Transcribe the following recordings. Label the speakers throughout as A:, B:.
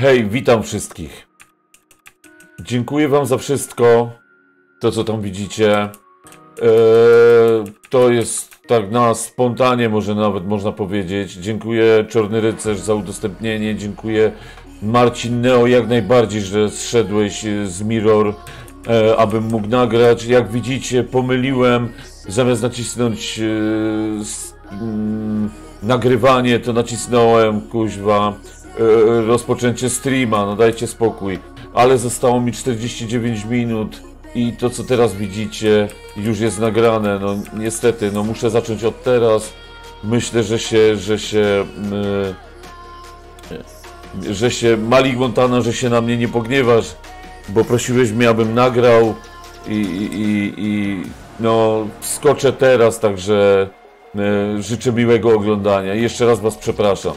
A: Hej, witam wszystkich. Dziękuję Wam za wszystko, to co tam widzicie. Eee, to jest tak na spontanie, może nawet można powiedzieć. Dziękuję Czarny Rycerz za udostępnienie. Dziękuję Marcin Neo jak najbardziej, że zszedłeś z Mirror, e, abym mógł nagrać. Jak widzicie, pomyliłem. Zamiast nacisnąć e, s, mm, nagrywanie, to nacisnąłem kuźwa e, rozpoczęcie streama. No dajcie spokój. Ale zostało mi 49 minut i to co teraz widzicie już jest nagrane. No niestety, no muszę zacząć od teraz. Myślę, że się, że się, yy, że się Malik Montana, że się na mnie nie pogniewasz, bo prosiłeś mnie, abym nagrał i, i, i, no skoczę teraz, także yy, życzę miłego oglądania. Jeszcze raz was przepraszam.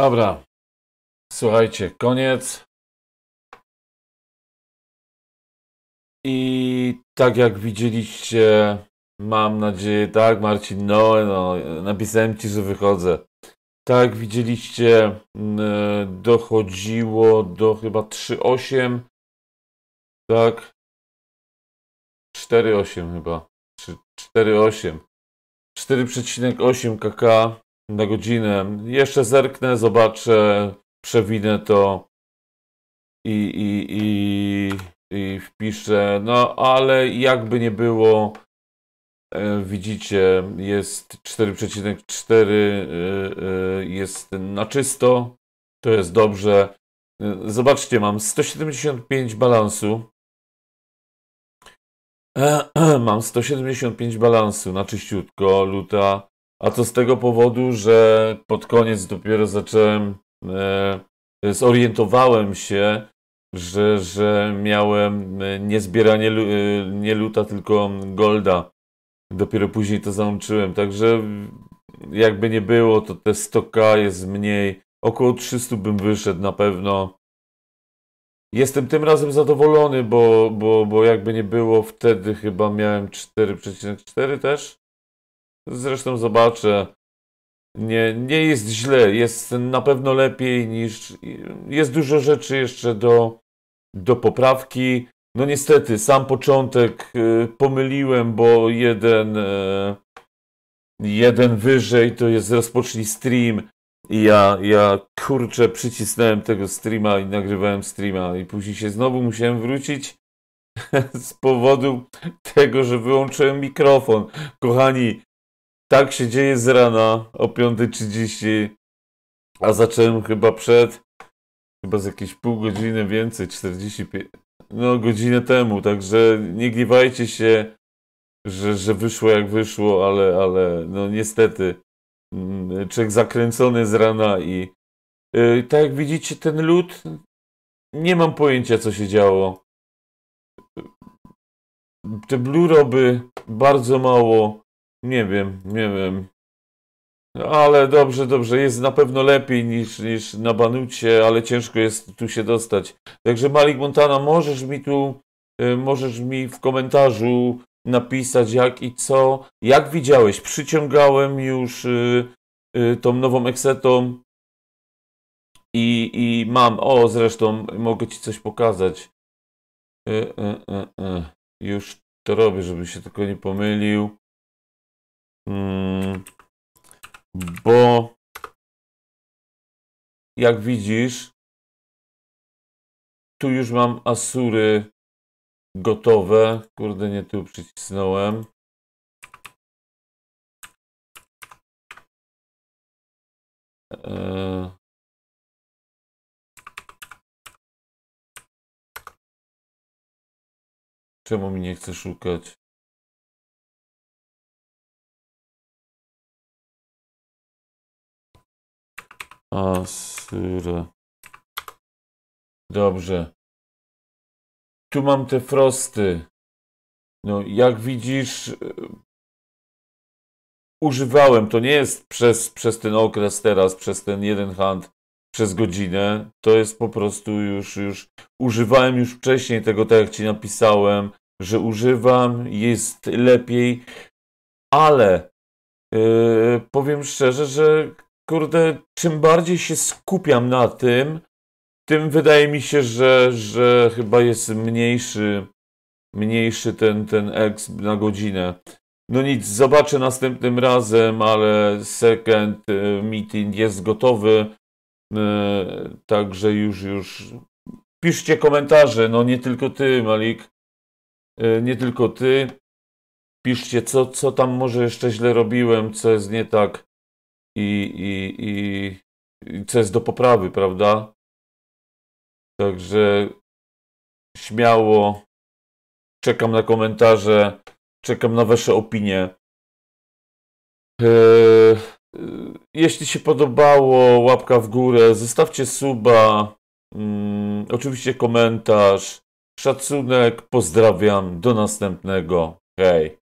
A: Dobra. Słuchajcie, koniec. I tak jak widzieliście, mam nadzieję, tak, Marcin, no, no napisałem ci, że wychodzę. Tak jak widzieliście, dochodziło do chyba 3,8. Tak. 4,8 chyba. 4,8. 4,8 kk na godzinę. Jeszcze zerknę, zobaczę, przewinę to i, i, i, i wpiszę. No, ale jakby nie było, e, widzicie, jest 4,4, e, e, jest na czysto, to jest dobrze. Zobaczcie, mam 175 balansu. Mam 175 balansu na czyściutko, luta. A to z tego powodu, że pod koniec dopiero zacząłem, e, zorientowałem się, że, że miałem e, nie zbieranie e, nie luta, tylko golda. Dopiero później to załączyłem, także jakby nie było, to te 100k jest mniej. Około 300 bym wyszedł na pewno. Jestem tym razem zadowolony, bo, bo, bo jakby nie było, wtedy chyba miałem 4,4 też. Zresztą zobaczę. Nie, nie jest źle, jest na pewno lepiej niż. Jest dużo rzeczy jeszcze do, do poprawki. No niestety, sam początek y, pomyliłem, bo jeden, y, jeden wyżej to jest rozpocznij stream. I ja, ja kurczę, przycisnąłem tego streama i nagrywałem streama, i później się znowu musiałem wrócić z powodu tego, że wyłączyłem mikrofon. Kochani, tak się dzieje z rana o 5.30, a zacząłem chyba przed, chyba z jakieś pół godziny więcej, 45, no godzinę temu, także nie gniewajcie się, że, że wyszło jak wyszło, ale, ale no niestety mm, człowiek zakręcony z rana i yy, tak jak widzicie ten lód, nie mam pojęcia co się działo. Te bluroby bardzo mało, nie wiem, nie wiem. Ale dobrze, dobrze, jest na pewno lepiej niż, niż na Banucie, ale ciężko jest tu się dostać. Także Malik Montana, możesz mi tu, y, możesz mi w komentarzu napisać jak i co. Jak widziałeś, przyciągałem już y, y, tą nową eksetą i, i mam, o zresztą mogę Ci coś pokazać. Już to robię, żeby się tylko nie pomylił. Mm, bo jak widzisz, tu już mam Asury gotowe. Kurde, nie tu przycisnąłem. Eee... Czemu mi nie chce szukać? Asyra. Dobrze. Tu mam te frosty. No, jak widzisz, e, używałem, to nie jest przez, przez ten okres teraz, przez ten jeden hand, przez godzinę. To jest po prostu już, już, używałem już wcześniej tego, tak jak Ci napisałem, że używam, jest lepiej, ale yy, powiem szczerze, że kurde, czym bardziej się skupiam na tym, tym wydaje mi się, że, że chyba jest mniejszy, mniejszy ten, ten X na godzinę. No nic, zobaczę następnym razem, ale second y, meeting jest gotowy. Y, także już, już piszcie komentarze, no nie tylko ty, Malik. Y, nie tylko ty. Piszcie, co, co tam może jeszcze źle robiłem, co jest nie tak i, i, i, i co jest do poprawy, prawda? Także śmiało czekam na komentarze, czekam na Wasze opinie. Eee, jeśli się podobało, łapka w górę, zostawcie suba, mm, oczywiście komentarz, szacunek, pozdrawiam, do następnego, hej.